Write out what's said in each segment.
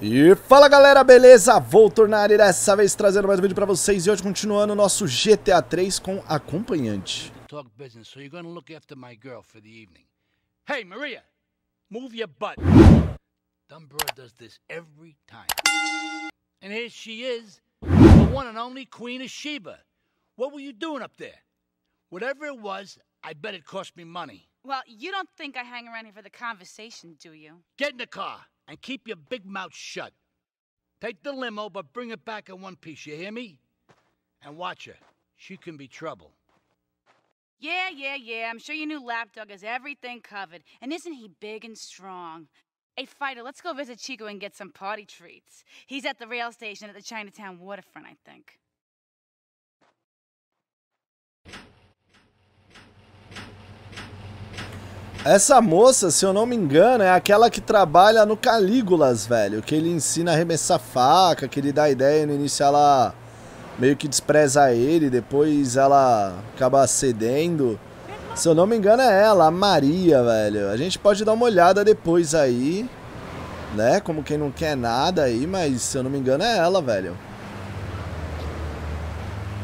E fala galera, beleza? Vou tornar dessa vez trazendo mais um vídeo pra vocês e hoje continuando o nosso GTA 3 com acompanhante. business. Hey, Maria, move your butt. Dumb does this every time. And here she is, the one and only Queen of Sheba. What were you doing up there? Whatever it was, I bet it cost me money. Well, you don't think I hang around here for the conversation, do you? Get in the car and keep your big mouth shut. Take the limo, but bring it back in one piece, you hear me? And watch her. She can be trouble. Yeah, yeah, yeah. I'm sure your new lapdog has everything covered. And isn't he big and strong? Hey, Fighter, let's go visit Chico and get some party treats. He's at the rail station at the Chinatown waterfront, I think. Essa moça, se eu não me engano, é aquela que trabalha no Calígulas, velho. Que ele ensina a arremessar faca, que ele dá ideia no início ela meio que despreza ele, depois ela acaba cedendo. Se eu não me engano é ela, a Maria, velho. A gente pode dar uma olhada depois aí, né? Como quem não quer nada aí, mas se eu não me engano é ela, velho.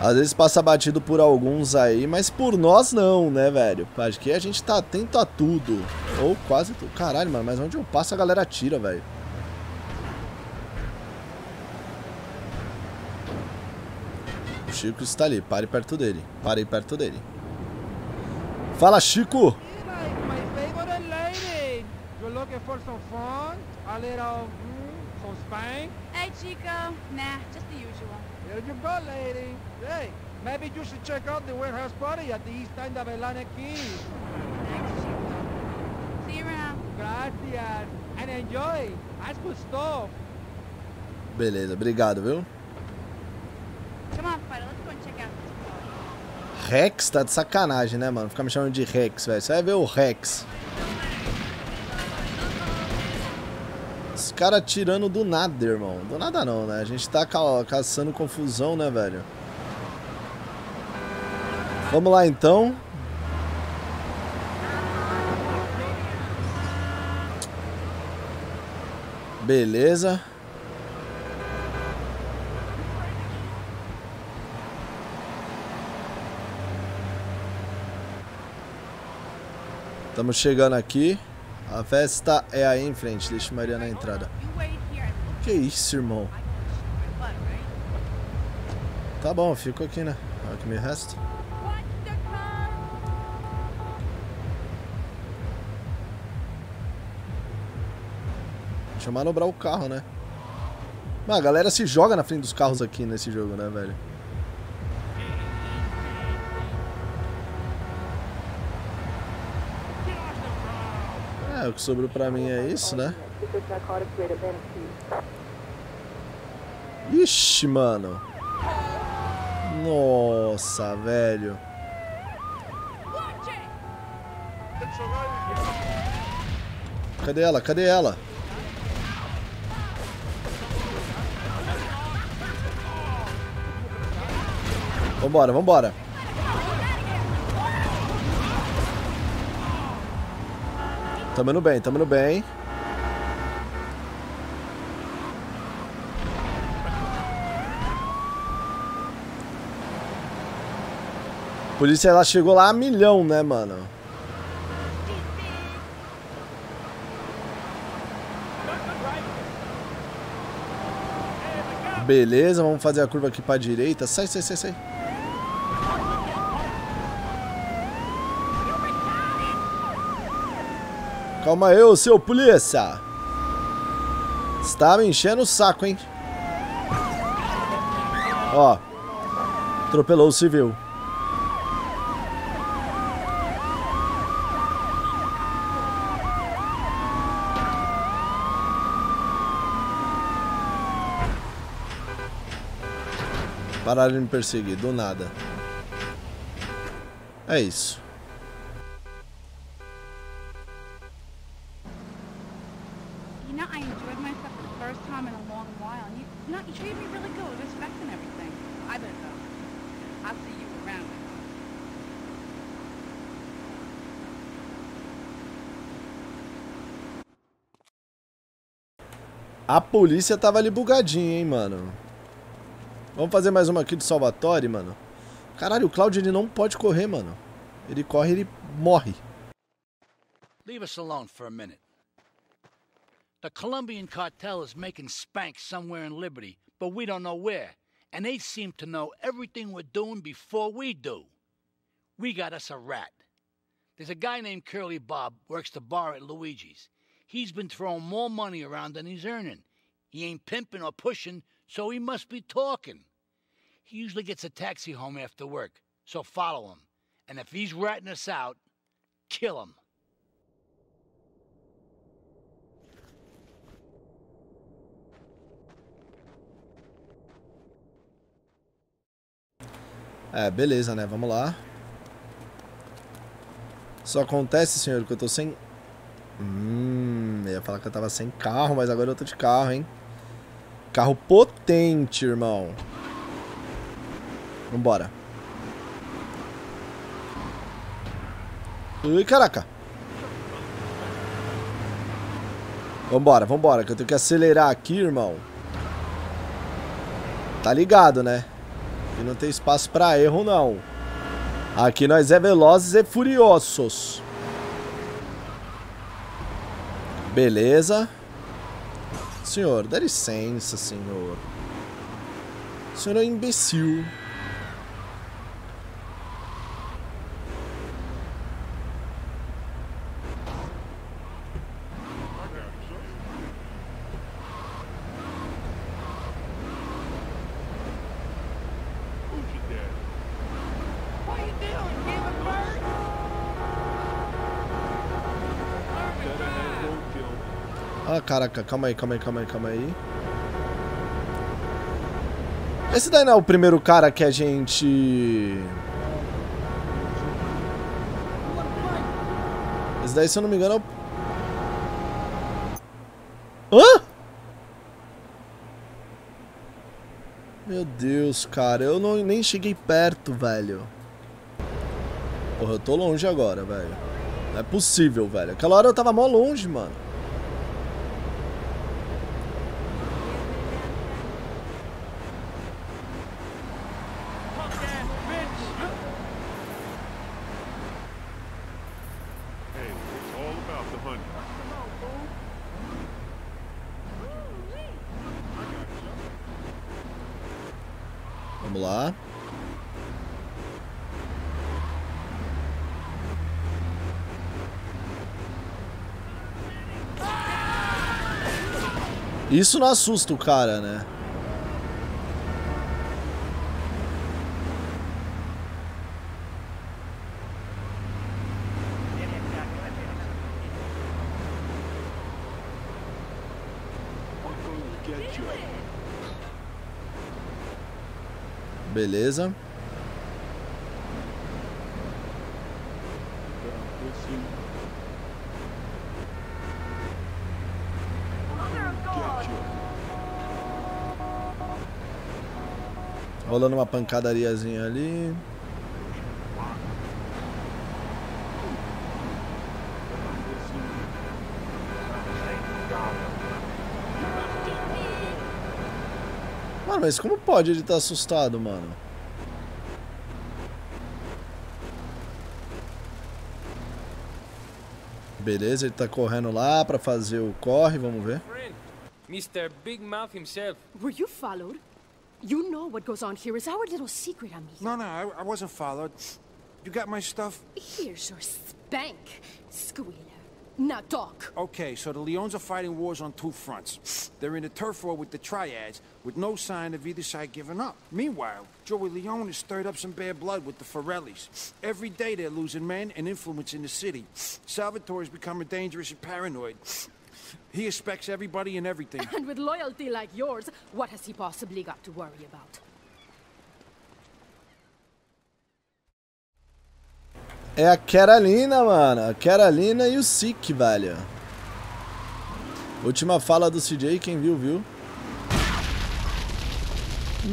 Às vezes passa batido por alguns aí, mas por nós não, né, velho? Acho que a gente tá atento a tudo. Ou quase tudo. Caralho, mano, mas onde eu passo a galera tira, velho. O Chico está ali, pare perto dele. Pare perto dele. Fala, Chico! looking for some fun? A little, mm, some? Hey, Chico. Nah, just the usual. Here you go, lady. Hey, maybe you should check out the warehouse party at the east end of Atlantic Keys. Thanks, Chico. See you around. Gracias. And enjoy. That's good stuff. Beleza, obrigado, viu? Come on, Fighter, let's go and check out this party. Rex tá de sacanagem, né, mano? Ficar me chamando de Rex, velho. Você vai ver o Rex. Os caras tirando do nada, irmão. Do nada não, né? A gente tá ca caçando confusão, né, velho? Vamos lá, então. Beleza. Estamos chegando aqui. A festa é aí em frente. Deixa Maria na entrada. Que isso, irmão? Tá bom, fico aqui, né? É o que me resta. Deixa eu manobrar o carro, né? Mas a galera se joga na frente dos carros aqui nesse jogo, né, velho? O que sobrou pra mim é isso, né? Ixi, mano. Nossa, velho. Cadê ela? Cadê ela? Vambora, vambora. Tamo indo bem, tamo indo bem. Polícia, ela chegou lá a milhão, né, mano? Beleza, vamos fazer a curva aqui pra direita. Sai, sai, sai, sai. Calma aí, ô seu polícia. Está me enchendo o saco, hein? Ó. Atropelou o civil. Pararam de me perseguir, do nada. É isso. You know, I enjoyed myself for the first time in a long while. And you, you know, you treated me really good with respect and everything. I better go. I'll see you around. A polícia tava ali bugadinha, hein, mano. Vamos fazer mais uma aqui do Salvatore, mano. Caralho, o Claudio ele não pode correr, mano. Ele corre, ele morre. Leave us alone for a minute. The Colombian cartel is making spank somewhere in Liberty, but we don't know where. And they seem to know everything we're doing before we do. We got us a rat. There's a guy named Curly Bob works the bar at Luigi's. He's been throwing more money around than he's earning. He ain't pimping or pushing, so he must be talking. He usually gets a taxi home after work, so follow him. And if he's ratting us out, kill him. É, beleza, né? Vamos lá. Só acontece, senhor, que eu tô sem... Hum, ia falar que eu tava sem carro, mas agora eu tô de carro, hein? Carro potente, irmão. Vambora. Ui, caraca. Vambora, vambora, que eu tenho que acelerar aqui, irmão. Tá ligado, né? Aqui não tem espaço pra erro, não. Aqui nós é velozes e furiosos. Beleza. Senhor, dá licença, senhor. O senhor é um imbecil. Ah, caraca, calma aí, calma aí, calma aí, calma aí. Esse daí não é o primeiro cara que a gente... Esse daí, se eu não me engano, é o... Hã? Meu Deus, cara, eu não, nem cheguei perto, velho. Porra, eu tô longe agora, velho. Não é possível, velho. Aquela hora eu tava mó longe, mano. Vamos lá. Isso não assusta o cara, né? Get you. Beleza. Rolando uma pancadariazinha ali. Mano, mas como pode ele estar assustado, mano? Beleza, ele tá correndo lá pra fazer o corre, vamos ver. Mr. Big Mouth himself. Were you followed? You know what goes on here is our little secret, amigo. No, no, I, I wasn't followed. You got my stuff? Here's your spank, squealer. Now talk. Okay, so the Leons are fighting wars on two fronts. They're in a turf war with the Triads, with no sign of either side giving up. Meanwhile, Joey Leone has stirred up some bad blood with the Forellis. Every day they're losing men and influence in the city. Salvatore's becoming dangerous and paranoid. He expects everybody and everything. And with loyalty like yours, what has he possibly got to worry about? É a Carolina, mano. A Carolina e o Sick, velho. Última fala do CJ, quem viu, viu.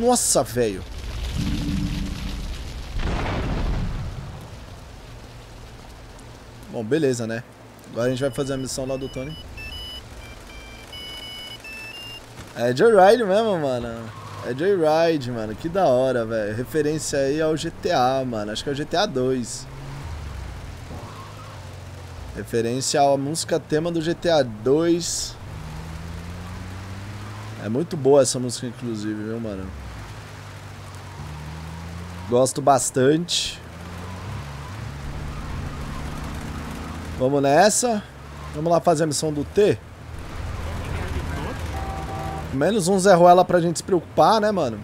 Nossa, velho. Bom, beleza, né? Agora a gente vai fazer a missão lá do Tony. É Joyride mesmo, mano. É Joyride, mano. Que da hora, velho. Referência aí ao GTA, mano. Acho que é o GTA 2. Referência à música tema do GTA 2. É muito boa essa música, inclusive, viu, mano? Gosto bastante. Vamos nessa. Vamos lá fazer a missão do T. Menos um Zé Ruela pra gente se preocupar, né, mano?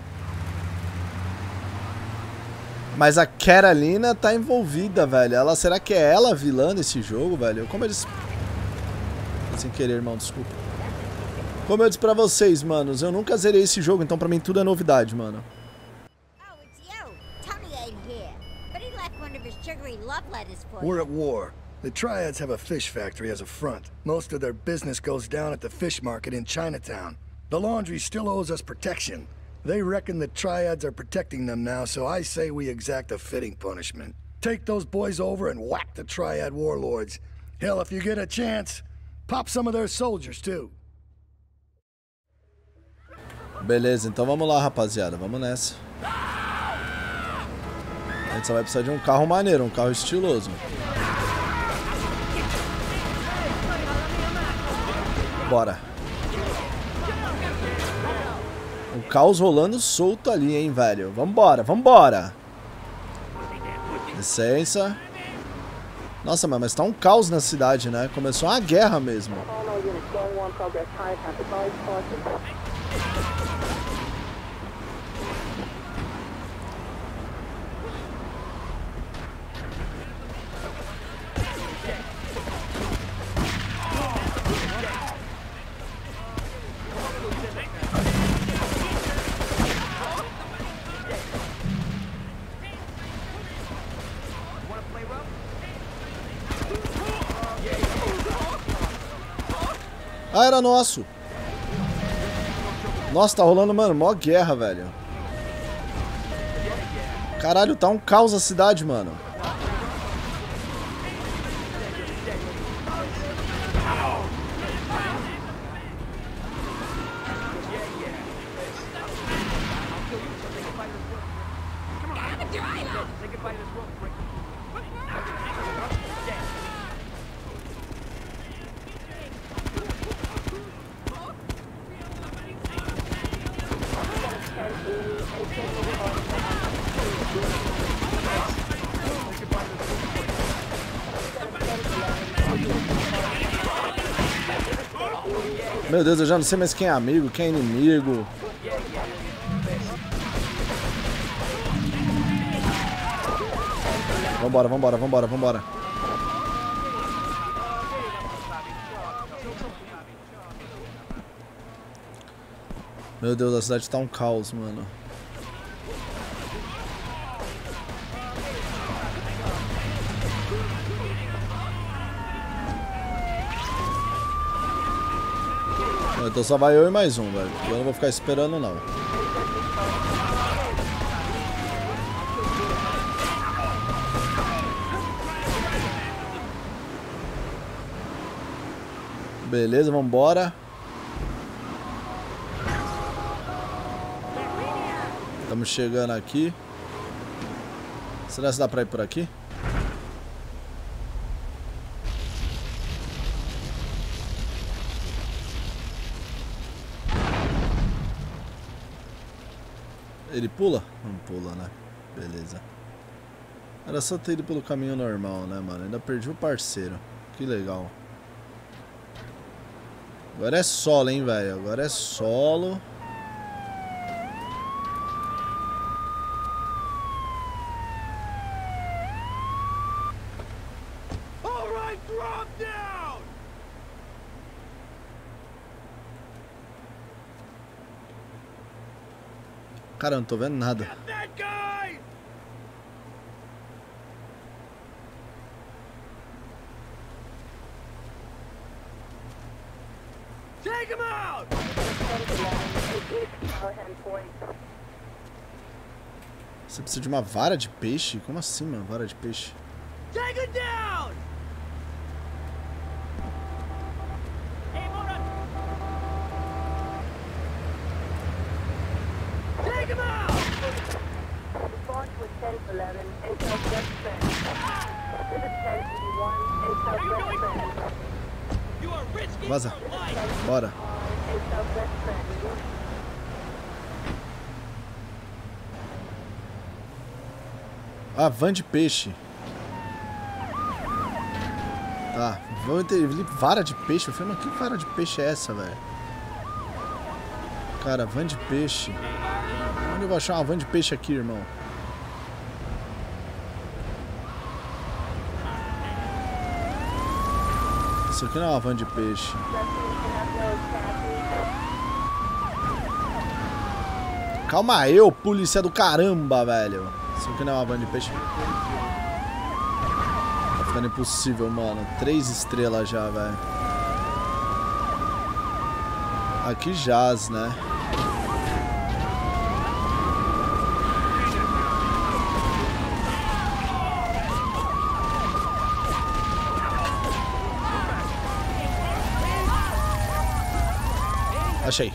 Mas a Carolina tá envolvida, velho. Ela, será que é ela vilã desse jogo, velho? Como eles... Sem querer, irmão, desculpa. Como eu disse pra vocês, manos, eu nunca zerei esse jogo, então pra mim tudo é novidade, mano. Oh, it's you. Tommy ain't here. But he left one of his sugary love letters for We're at war. The Triads have a fish factory as a front. Most of their business goes down at the fish market in Chinatown. The laundry still owes us protection. They reckon the Triads are protecting them now, so I say we exact a fitting punishment. Take those boys over and whack the Triad warlords. Hell, if you get a chance, pop some of their soldiers too. Beleza, então vamos lá, rapaziada. Vamos nessa. A gente só vai precisar de um carro maneiro, um carro estiloso. Bora. O caos rolando solto ali, hein, velho. Vambora, vambora. Licença. Nossa, mas tá um caos na cidade, né? Começou uma guerra mesmo. Ah, era nosso. Nossa, tá rolando, mano, mó guerra, velho. Caralho, tá um caos a cidade, mano. Meu Deus, eu já não sei mais quem é amigo, quem é inimigo. Vambora, vambora, vambora, vambora. Meu Deus, a cidade tá um caos, mano. Então só vai eu e mais um, velho. Eu não vou ficar esperando, não. Beleza, vambora. Estamos chegando aqui. Será que dá pra ir por aqui? Ele pula? Não pula, né? Beleza. Era só ter ido pelo caminho normal, né, mano? Ainda perdi o parceiro. Que legal. Agora é solo, hein, velho? Agora é solo. Cara, eu não tô vendo nada. That guy! Take him out! Você precisa de uma vara de peixe? Como assim, mano? Vara de peixe? Take him down! Vaza. Bora. Ah, van de peixe. Tá, vou ter vara de peixe. Eu falei, que vara de peixe é essa, velho? Cara, van de peixe. Onde eu vou achar uma van de peixe aqui, irmão? Isso aqui não é uma van de peixe. Calma aí, ô polícia do caramba, velho. Isso aqui não é uma van de peixe. Tá ficando impossível, mano. Três estrelas já, velho. Aqui jaz, né? Achei.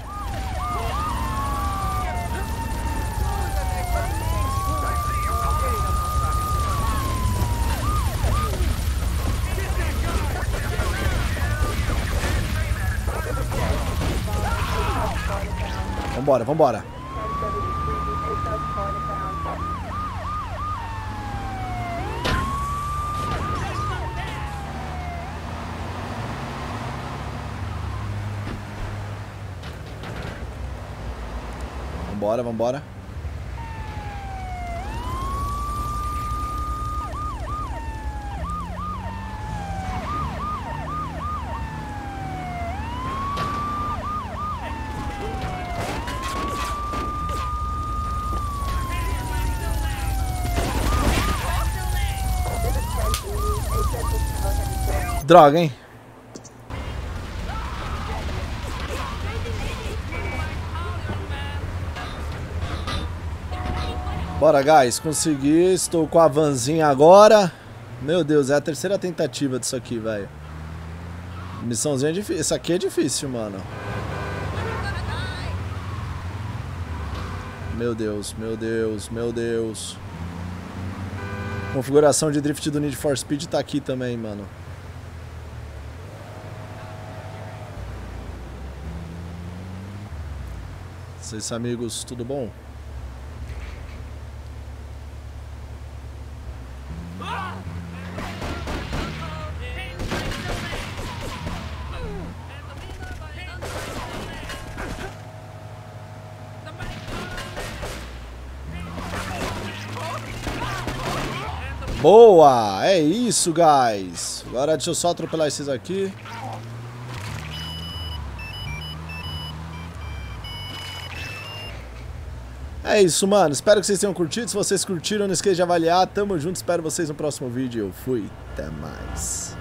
Vambora, vambora. Vambora, vambora. Droga, hein? Bora, guys. Consegui. Estou com a vanzinha agora. Meu Deus, é a terceira tentativa disso aqui, velho. Missãozinha difícil. Isso aqui é difícil, mano. Meu Deus, meu Deus, meu Deus. Configuração de drift do Need for Speed tá aqui também, mano. Vocês amigos, tudo bom? Boa! É isso, guys. Agora deixa eu só atropelar esses aqui. É isso, mano. Espero que vocês tenham curtido. Se vocês curtiram, não esqueça de avaliar. Tamo junto. Espero vocês no próximo vídeo. Eu fui. Até mais.